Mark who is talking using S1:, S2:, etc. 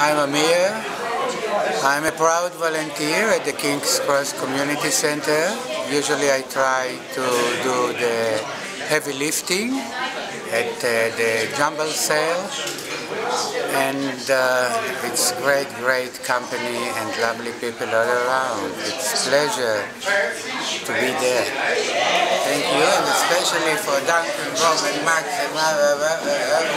S1: I'm Amir. I'm a proud volunteer at the King's Cross Community Center. Usually I try to do the heavy lifting at uh, the jumble sale and uh, it's great, great company and lovely people all around. It's a pleasure to be there. Thank you and especially for Duncan, Roman, Max and everyone.